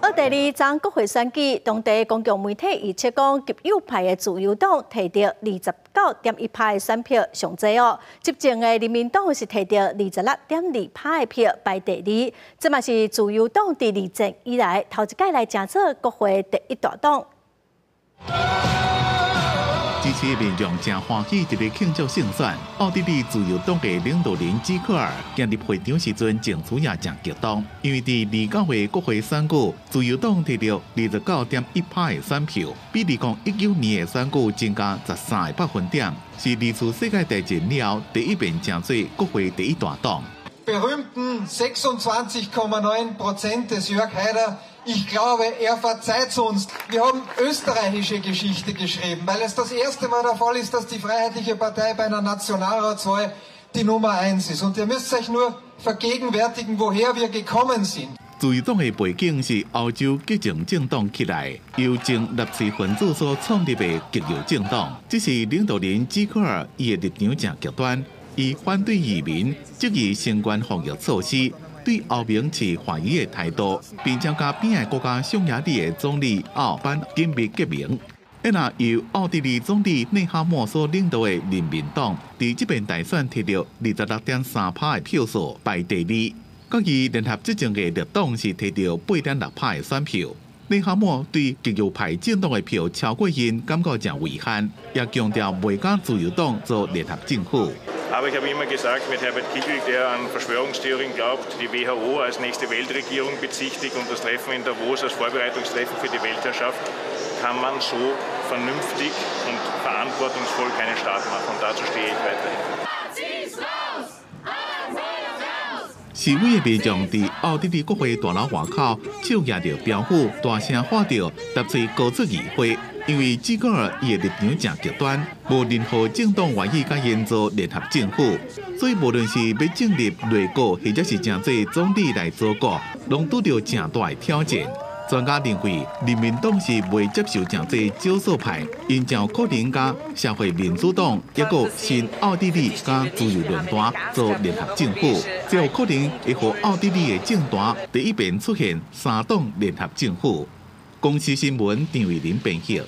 二第二张国会选举，当地公共媒体预测讲，极右派的自由党摕到二十九点一派的选票上济哦，执政的人民党是摕到二十六点二派的票排第二，这嘛是自由党第二政以来头一届来争做国会第一大党。支持民众正欢喜，伫咧庆祝胜选。奥地利自由党的领导人基克尔今日会场时阵，正主也正激动，因为伫二九月国会选举，自由党摕到二十九点一派的选票，比二零一九年嘅选举增加十三个百分点，是历次世界大战了后第一遍正做国会第一大党。berühmten 26,9 Prozent des Jörg Haider. Ich glaube, er verzeiht uns. Wir haben österreichische Geschichte geschrieben, weil es das erste Mal der Fall ist, dass die Freiheitliche Partei bei einer Nationalratswahl die Nummer eins ist. Und ihr müsst euch nur vergegenwärtigen, woher wir gekommen sind. 自由党的背景是欧洲激进政党起来，由前纳粹分子所创立的极右政党。这是领导人基克尔伊的立场正极端。以反对移民、质疑新冠防疫措施， 对欧盟持怀疑的态度，并将加边的国家匈牙利的总理奥班紧密结盟。一那由奥地利总理内哈默所领导的人民党，在这边大选摕到二十六点三趴的票数排第二，各以联合执政的立党是摕到八点六趴的选票。内哈默对极右派政党的票超过因，感觉真遗憾，也强调未将自由党做联合政府。Aber ich habe immer gesagt, mit Herbert Kickl, der an Verschwörungstheorien glaubt, die WHO als nächste Weltregierung bezichtigt und das Treffen in Davos als Vorbereitungstreffen für die Weltherrschaft, kann man so vernünftig und verantwortungsvoll keinen Staat machen. Und dazu stehe ich weiterhin. 示威的民众在奥地利国会大楼外口手拿着标语，大声喊着“踏出高出议会”。 因为基格尔伊的立场正极端，无任何政党愿意甲因做联合政府，所以无论是要建立内阁，或者是正做总理来做国，拢拄着正大的挑战。专家认为，人民党是未接受正做少数派，因将可能甲社会民主党，一个新奥地利加自由论坛做联合政府，只有可能会和奥地利的政坛第一遍出现三党联合政府。公司新闻张伟林编写。